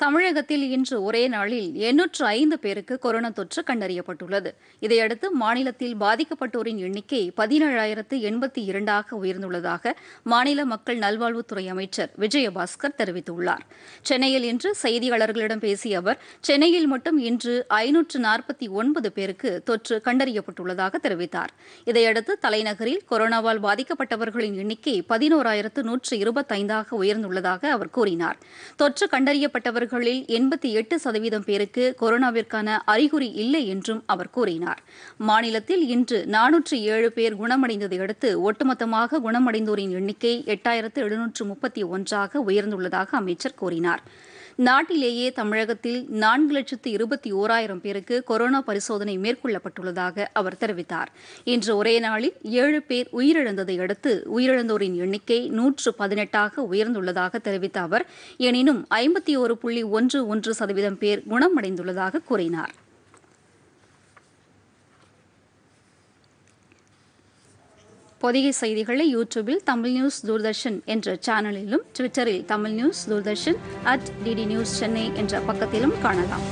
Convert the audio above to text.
தமிழகத்தில் இன்று ஒரே நாளில் எண்ணூற்று ஐந்து பேருக்கு கொரோனா தொற்று கண்டறியப்பட்டுள்ளது. இதையடுத்து மாநிலத்தில் பாதிக்கப்பட்டோரின் எண்ணிக்கை பதினேழாயிரத்து எண்பத்தி இரண்டாக உயர்ந்துள்ளதாக மாநில மக்கள் நல்வாழ்வுத்துறை அமைச்சர் விஜயபாஸ்கர் தெரிவித்துள்ளார். சென்னையில் இன்று செய்தியாளர்களிடம் பேசிய அவர் சென்னையில் மட்டும் இன்று ஐநூற்று நாற்பத்தி ஒன்பது பேருக்கு தொற்று கண்டறியப்பட்டுள்ளதாக தெரிவித்தார். இதையடுத்து தலைநகரில் கொரோனாவால் பாதிக்கப்பட்டவர்களின் எண்ணிக்கை பதினோராயிரத்து நூற்று இருபத்தைந்தாக உயர்ந்துள்ளதாக அவர் கூறினார். தொற்று கண்டறியப்பட்டவர்கள் கண்டறியப்பட்டவர்களில் எண்பத்தி எட்டு சதவீதம் பேருக்கு கொரோனாவிற்கான அறிகுறி இல்லை என்றும் அவர் கூறினார். மாநிலத்தில் இன்று நானூற்று ஏழு பேர் குணமடைந்ததை அடுத்து ஒட்டுமொத்தமாக குணமடைந்தோரின் எண்ணிக்கை எட்டாயிரத்து எழுநூற்று முப்பத்தி ஒன்றாக உயர்ந்துள்ளதாக அமைச்சர் கூறினார். நாட்டிலேயே தமிழகத்தில் நான்கு லட்சத்து இருபத்தி ஓராயிரம் பேருக்கு கொரோனா பரிசோதனை மேற்கொள்ளப்பட்டுள்ளதாக அவர் தெரிவித்தார். இன்று ஒரே நாளில் ஏழு பேர் உயிரிழந்ததை அடுத்து உயிரிழந்தோரின் எண்ணிக்கை நூற்று பதினெட்டாக உயர்ந்துள்ளதாக தெரிவித்த அவர் எனினும் ஐம்பத்தி ஒரு புள்ளி ஒன்று ஒன்று சதவீதம் பேர் குணமடைந்துள்ளதாக கூறினார். பொதிகை செய்திகளை யூடியூபில் தமிழ் நியூஸ் தூர்தர்ஷன் என்ற சேனலிலும் ட்விட்டரில் Tamil news Doordarshan at DD news Chennai என்ற பக்கத்திலும் காணலாம்.